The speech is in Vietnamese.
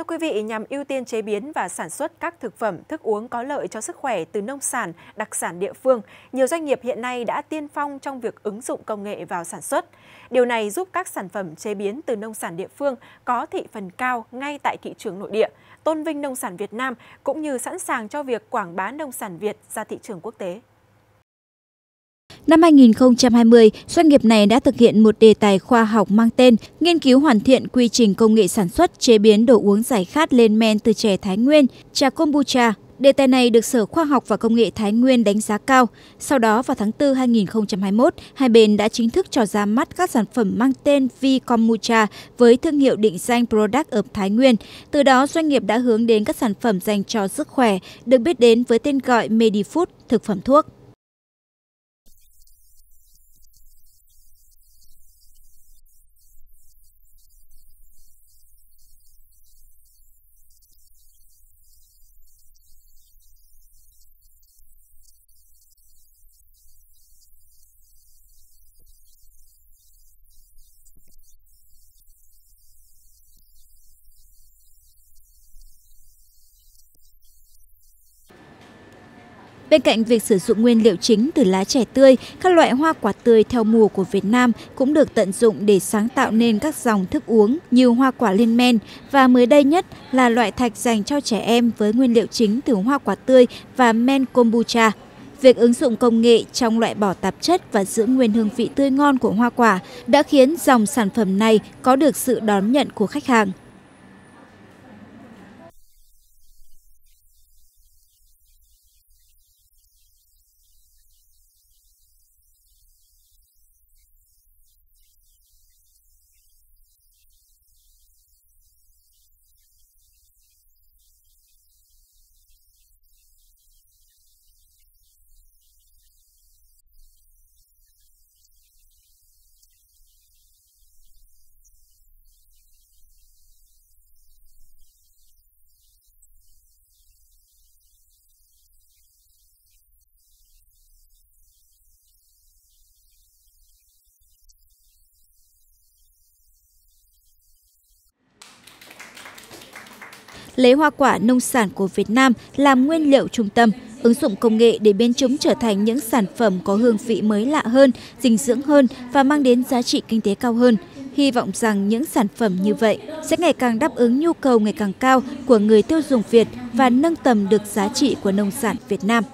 Thưa quý vị, nhằm ưu tiên chế biến và sản xuất các thực phẩm, thức uống có lợi cho sức khỏe từ nông sản, đặc sản địa phương, nhiều doanh nghiệp hiện nay đã tiên phong trong việc ứng dụng công nghệ vào sản xuất. Điều này giúp các sản phẩm chế biến từ nông sản địa phương có thị phần cao ngay tại thị trường nội địa, tôn vinh nông sản Việt Nam cũng như sẵn sàng cho việc quảng bá nông sản Việt ra thị trường quốc tế. Năm 2020, doanh nghiệp này đã thực hiện một đề tài khoa học mang tên Nghiên cứu hoàn thiện quy trình công nghệ sản xuất chế biến đồ uống giải khát lên men từ chè Thái Nguyên, trà kombucha. Đề tài này được Sở Khoa học và Công nghệ Thái Nguyên đánh giá cao. Sau đó vào tháng 4 2021, hai bên đã chính thức cho ra mắt các sản phẩm mang tên V Kombucha với thương hiệu định danh Product of Thái Nguyên. Từ đó doanh nghiệp đã hướng đến các sản phẩm dành cho sức khỏe, được biết đến với tên gọi Medifood, thực phẩm thuốc. Bên cạnh việc sử dụng nguyên liệu chính từ lá chè tươi, các loại hoa quả tươi theo mùa của Việt Nam cũng được tận dụng để sáng tạo nên các dòng thức uống như hoa quả lên men và mới đây nhất là loại thạch dành cho trẻ em với nguyên liệu chính từ hoa quả tươi và men kombucha. Việc ứng dụng công nghệ trong loại bỏ tạp chất và giữ nguyên hương vị tươi ngon của hoa quả đã khiến dòng sản phẩm này có được sự đón nhận của khách hàng. lấy hoa quả nông sản của Việt Nam làm nguyên liệu trung tâm, ứng dụng công nghệ để biến chúng trở thành những sản phẩm có hương vị mới lạ hơn, dinh dưỡng hơn và mang đến giá trị kinh tế cao hơn. Hy vọng rằng những sản phẩm như vậy sẽ ngày càng đáp ứng nhu cầu ngày càng cao của người tiêu dùng Việt và nâng tầm được giá trị của nông sản Việt Nam.